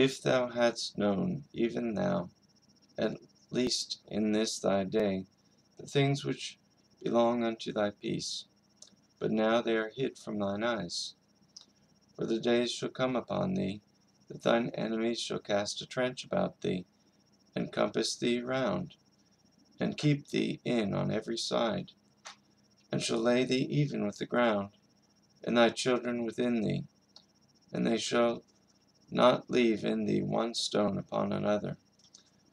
If thou hadst known, even thou, at least in this thy day, the things which belong unto thy peace, but now they are hid from thine eyes. For the days shall come upon thee, that thine enemies shall cast a trench about thee, and compass thee round, and keep thee in on every side, and shall lay thee even with the ground, and thy children within thee, and they shall not leave in thee one stone upon another,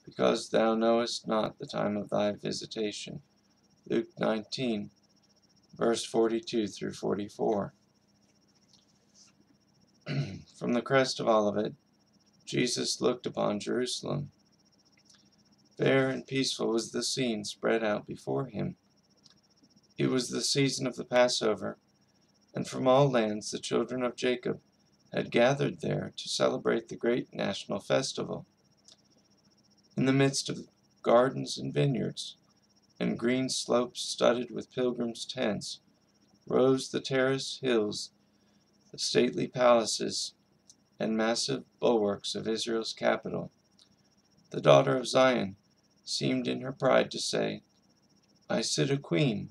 because thou knowest not the time of thy visitation. Luke 19, verse 42 through 44. From the crest of Olivet, Jesus looked upon Jerusalem. Fair and peaceful was the scene spread out before him. It was the season of the Passover, and from all lands the children of Jacob had gathered there to celebrate the great national festival. In the midst of gardens and vineyards, and green slopes studded with pilgrims' tents, rose the terraced hills, the stately palaces, and massive bulwarks of Israel's capital. The daughter of Zion seemed in her pride to say, I sit a queen,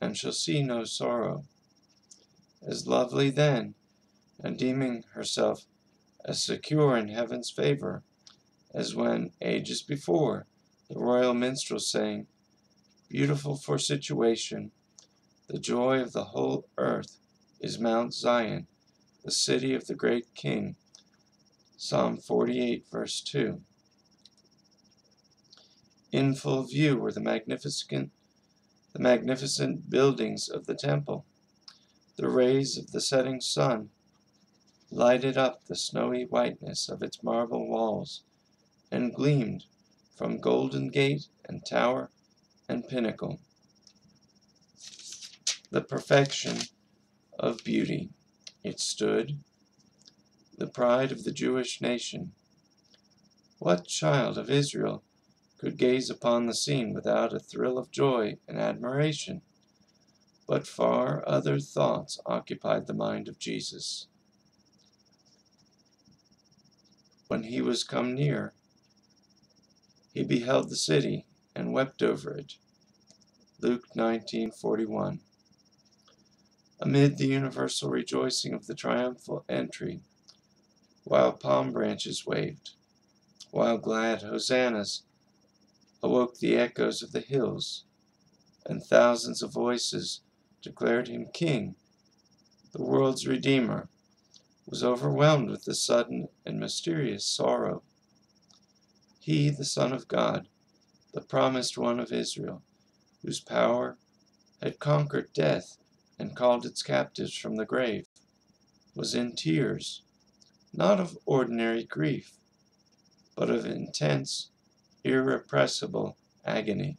and shall see no sorrow. As lovely then, and deeming herself as secure in heaven's favor as when, ages before, the royal minstrel sang, Beautiful for situation, the joy of the whole earth is Mount Zion, the city of the great King. Psalm 48, verse 2. In full view were the magnificent, the magnificent buildings of the temple. The rays of the setting sun lighted up the snowy whiteness of its marble walls, and gleamed from golden gate and tower and pinnacle. The perfection of beauty. It stood, the pride of the Jewish nation. What child of Israel could gaze upon the scene without a thrill of joy and admiration? But far other thoughts occupied the mind of Jesus. When he was come near, he beheld the city and wept over it. Luke 19:41. Amid the universal rejoicing of the triumphal entry, while palm branches waved, while glad hosannas awoke the echoes of the hills, and thousands of voices declared him king, the world's redeemer, was overwhelmed with the sudden and mysterious sorrow. He, the Son of God, the promised one of Israel, whose power had conquered death and called its captives from the grave, was in tears, not of ordinary grief, but of intense, irrepressible agony.